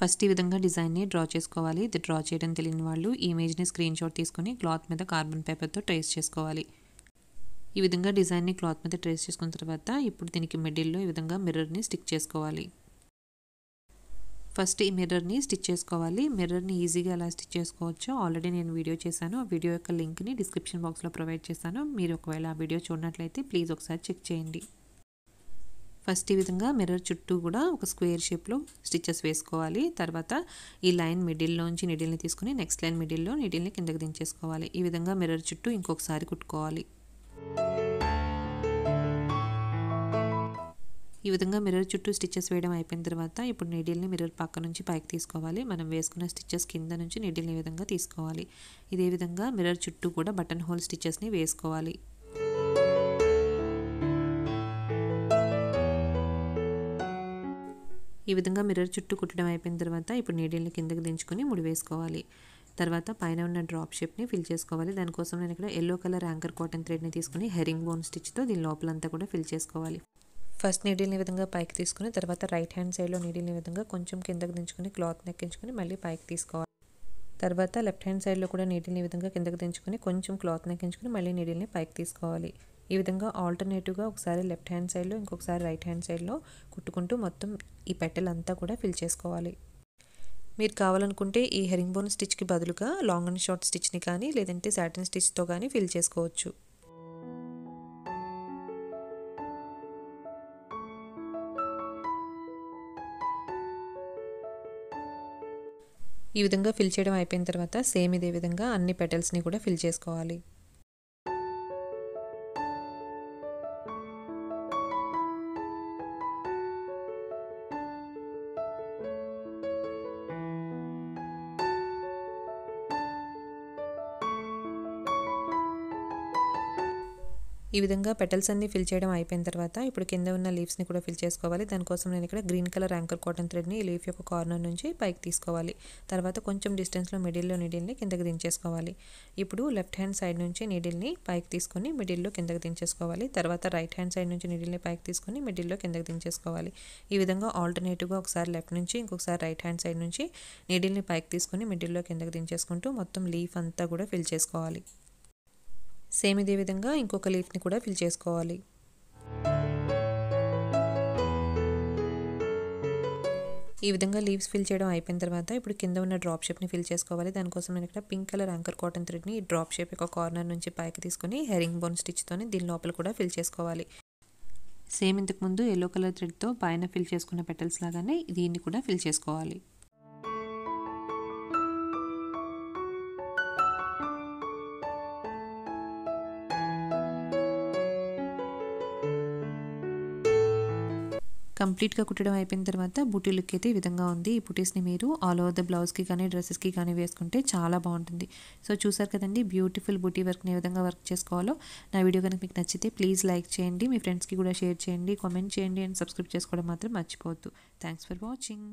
First ఈ విధంగా డిజైన్ని డ్రా చేసుకోవాలి. ఇది డ్రా చేయడం తెలియని వాళ్ళు ఈ ఇమేజ్ని స్క్రీన్ షాట్ తీసుకొని క్లాత్ మీద కార్బన్ పేపర్తో ట్రేస్ చేసుకోవాలి. ఈ విధంగా డిజైన్ని క్లాత్ మీద ట్రేస్ చేసుకున్న తర్వాత ఇప్పుడు దీనికి మిడిల్లో ఈ విధంగా మిర్రర్ని స్టిక్ చేసుకోవాలి. ఫస్ట్ ఈ మిర్రర్ని స్టిచ్ చేసుకోవాలి. మిర్రర్ని ఈజీగా ఎలా స్టిచ్ చేసుకోవచ్చో ఆల్రెడీ నేను వీడియో చేశాను. ఆ వీడియో యొక్క లింక్ని డిస్క్రిప్షన్ బాక్స్లో ప్రొవైడ్ చేశాను. మీరు ఒకవేళ ఆ వీడియో చూడనట్లయితే ప్లీజ్ ఒకసారి చెక్ చేయండి. ఫస్ట్ ఈ విధంగా మిర్రర్ చుట్టూ కూడా ఒక స్క్వేర్ షేప్లో స్టిచెస్ వేసుకోవాలి. తర్వాత ఈ లైన్ మిడిల్లోంచి నిడిల్ని తీసుకుని నెక్స్ట్ లైన్ మిడిల్లో నిడిల్ని కిందకి దించేసుకోవాలి. ఈ విధంగా మిర్రర్ చుట్టూ ఇంకొకసారి కుట్టుకోవాలి. ఈ విధంగా మిర్రర్ చుట్టూ స్టిచెస్ వేయడం అయిపోయిన తర్వాత ఇప్పుడు నీడిల్ని మిర్రర్ పక్క నుంచి పైకి తీసుకోవాలి. మనం వేసుకున్న స్టిచెస్ కింద నుంచి నీడిల్ని ఈ విధంగా తీసుకోవాలి. ఇదే విధంగా మిర్రర్ చుట్టూ కూడా బటన్ హోల్ స్టిచెస్ని వేసుకోవాలి. ఈ విధంగా మిర్రర్ చుట్టూ కుట్టడం అయిపోయిన తర్వాత ఇప్పుడు నీడిల్ని కిందకి దించుకొని ముడి వేసుకోవాలి. తర్వాత పైన ఉన్న డ్రాప్ షేప్ని ఫిల్ చేసుకోవాలి. దానికోసం నేను ఇక్కడ ఎల్లో కలర్ యాంకర్ కాటన్ థ్రెడ్ని తీసుకుని హెరింగ్ బోన్ స్టిచ్తో దీని లోపలంతా కూడా ఫిల్ చేసుకోవాలి. ఫస్ట్ నీడిల్ని విధంగా పైకి తీసుకుని తర్వాత రైట్ హ్యాండ్ సైడ్లో నీడిల్ని విధంగా కొంచెం కిందకి దించుకొని క్లాత్ నెక్కించుకుని మళ్ళీ పైకి తీసుకోవాలి. తర్వాత లెఫ్ట్ హ్యాండ్ సైడ్లో కూడా నీడిల్ని విధంగా కిందకి దించుకొని కొంచెం క్లాత్ నెక్కించుకుని మళ్ళీ నీడిల్ని పైకి తీసుకోవాలి. ఈ విధంగా ఆల్టర్నేటివ్గా ఒకసారి లెఫ్ట్ హ్యాండ్ సైడ్లో ఇంకొకసారి రైట్ హ్యాండ్ సైడ్లో కుట్టుకుంటూ మొత్తం ఈ పెట్టెలంతా కూడా ఫిల్ చేసుకోవాలి. మీరు కావాలనుకుంటే ఈ హెరింగ్ బోన్ స్టిచ్కి బదులుగా లాంగ్ అండ్ షార్ట్ స్టిచ్ని కానీ లేదంటే సాటిన్ స్టిచ్తో కానీ ఫిల్ చేసుకోవచ్చు. ఈ విధంగా ఫిల్ చేయడం అయిపోయిన తర్వాత సేమ్ ఇదే విధంగా అన్ని పెటల్స్ని కూడా ఫిల్ చేసుకోవాలి. ఈ విధంగా పెటల్స్ అన్ని ఫిల్ చేయడం అయిపోయిన తర్వాత ఇప్పుడు కింద ఉన్న లీవ్స్ని కూడా ఫిల్ చేసుకోవాలి. దానికోసం నేను ఇక్కడ గ్రీన్ కలర్ యాంకర్ కాటన్ థ్రెడ్ని ఈ లీఫ్ యొక్క కార్నర్ నుంచి పైకి తీసుకోవాలి. తర్వాత కొంచెం డిస్టెన్స్లో మిడిల్లో నీడిల్ని కిందకి దించేసుకోవాలి. ఇప్పుడు లెఫ్ట్ హ్యాండ్ సైడ్ నుంచి నీడిల్ని పైకి తీసుకొని మిడిల్లో కిందకి దించేసుకోవాలి. తర్వాత రైట్ హ్యాండ్ సైడ్ నుంచి నీడిల్ని పైకి తీసుకొని మిడిల్లో కిందకి దించేసుకోవాలి. ఈ విధంగా ఆల్టర్నేటివ్గా ఒకసారి లెఫ్ట్ నుంచి ఇంకొకసారి రైట్ హ్యాండ్ సైడ్ నుంచి నీడిల్ని పైకి తీసుకొని మిడిల్లో కిందకి దించేసుకుంటూ మొత్తం లీఫ్ అంతా కూడా ఫిల్ చేసుకోవాలి. సేమ్ ఇదే విధంగా ఇంకొక లీఫ్ని కూడా ఫిల్ చేసుకోవాలి. ఈ విధంగా లీవ్స్ ఫిల్ చేయడం అయిపోయిన తర్వాత ఇప్పుడు కింద ఉన్న డ్రాప్ షేప్ని ఫిల్ చేసుకోవాలి. దానికోసం నేను ఇక్కడ పింక్ కలర్ యాంకర్ కాటన్ థ్రెడ్ని డ్రాప్ షేప్ యొక్క కార్నర్ నుంచి పైకి తీసుకొని హెరింగ్ బోన్ స్టిచ్తోని దీని లోపల కూడా ఫిల్ చేసుకోవాలి. సేమ్ ఇంతకుముందు ఎల్లో కలర్ థ్రెడ్తో పైన ఫిల్ చేసుకున్న పెటల్స్ లాగానే దీన్ని కూడా ఫిల్ చేసుకోవాలి. కంప్లీట్గా కుట్టడం అయిపోయిన తర్వాత బూటీ లుక్ అయితే ఈ విధంగా ఉంది. ఈ బుటీస్ని మీరు ఆల్ ఓవర్ ద బ్లౌజ్కి కానీ డ్రెస్సెస్కి కానీ వేసుకుంటే చాలా బాగుంటుంది. సో చూసారు కదండి బ్యూటిఫుల్ బూటీ వర్క్ని ఏ విధంగా వర్క్ చేసుకోవాలో. నా వీడియో కనుక మీకు నచ్చితే ప్లీజ్ లైక్ చేయండి. మీ ఫ్రెండ్స్కి కూడా షేర్ చేయండి. కామెంట్ చేయండి అండ్ సబ్స్క్రైబ్ చేసుకోవడం మాత్రం మర్చిపోవద్దు. Thanks for watching.